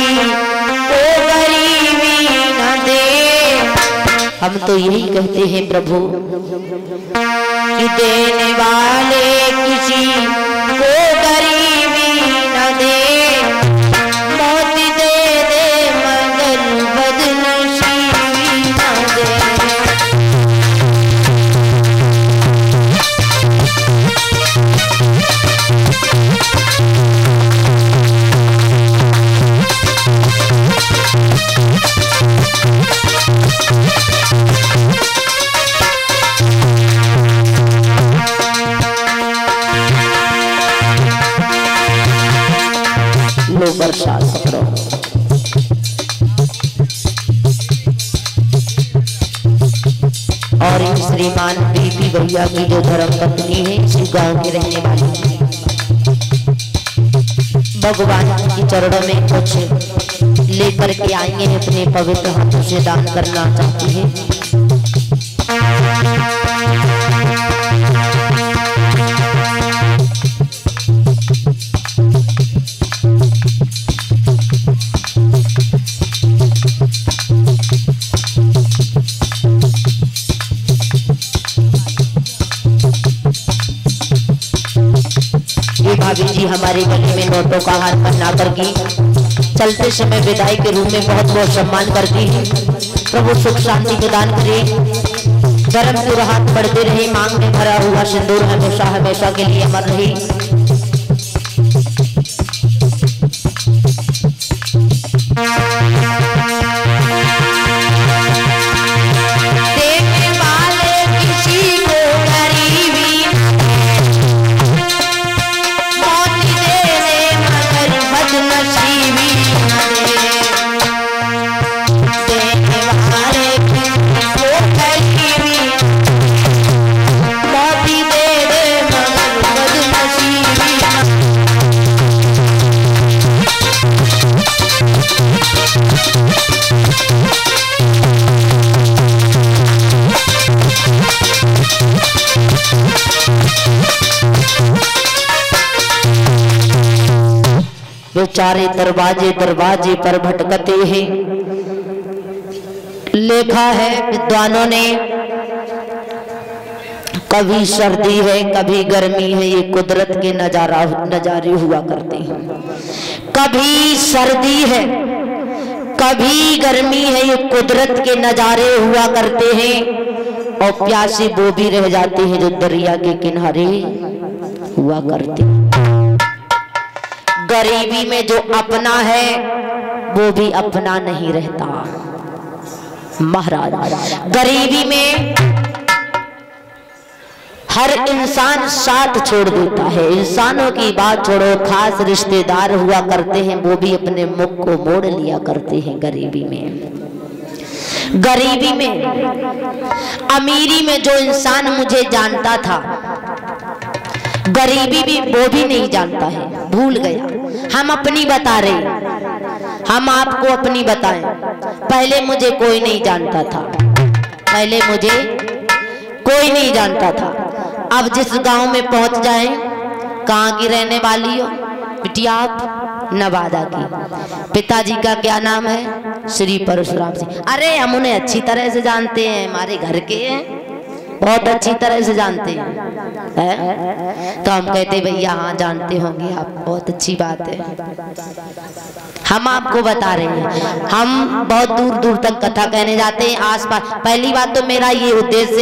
को गरीबी न दे। हम तो यही कहते हैं प्रभु, कि देने वाले किसी को गरीबी श्रीमान बीपी भैया की जो धर्म पत्नी है, इसी गाँव के रहने वाली भगवान के चरणों में कुछ लेकर के आएँगे अपने पवित्र हाथों से दान करना चाहती है। भाभी जी हमारे गले में नोटों का हाथ पहना की चलते समय विदाई के रूप में बहुत बहुत सम्मान करती प्रभु सुख शांति प्रदान करे। धर्म हाथ बढ़ते रहे, मांग में भरा हुआ सिंदूर हमेशा हमेशा के लिए अमर रहे। बेचारे दरवाजे दरवाजे पर भटकते हैं। लिखा है, विद्वानों ने। कभी सर्दी है, कभी गर्मी है, ये कुदरत के नज़ारा, नजारे हुआ करते हैं। कभी सर्दी है, कभी गर्मी है, ये कुदरत के नजारे हुआ करते हैं। और प्यासे वो भी रह जाते हैं जो दरिया के किनारे हुआ करते हैं। गरीबी में जो अपना है, वो भी अपना नहीं रहता। महाराज। गरीबी में हर इंसान साथ छोड़ देता है। इंसानों की बात छोड़ो, खास रिश्तेदार हुआ करते हैं, वो भी अपने मुख को मोड़ लिया करते हैं गरीबी में। गरीबी में, अमीरी में जो इंसान मुझे जानता था, गरीबी भी वो भी नहीं जानता है। भूल गया। हम अपनी बता रहे हम आपको अपनी बताएँ। पहले मुझे कोई नहीं जानता था। पहले मुझे कोई नहीं जानता था। अब जिस गाँव में पहुँच जाए, कहाँ की रहने वाली हो? बिटिया नवादा की। पिताजी का क्या नाम है? श्री परशुराम सिंह। अरे हम उन्हें अच्छी तरह से जानते हैं, हमारे घर के हैं। बहुत अच्छी तरह से जानते हैं। है? तो हम कहते भैया हाँ जानते होंगे आप। बहुत अच्छी बात है। हम आपको बता रहे हैं। हम बहुत दूर दूर तक कथा कहने जाते हैं। आसपास पहली बात तो मेरा ये उद्देश्य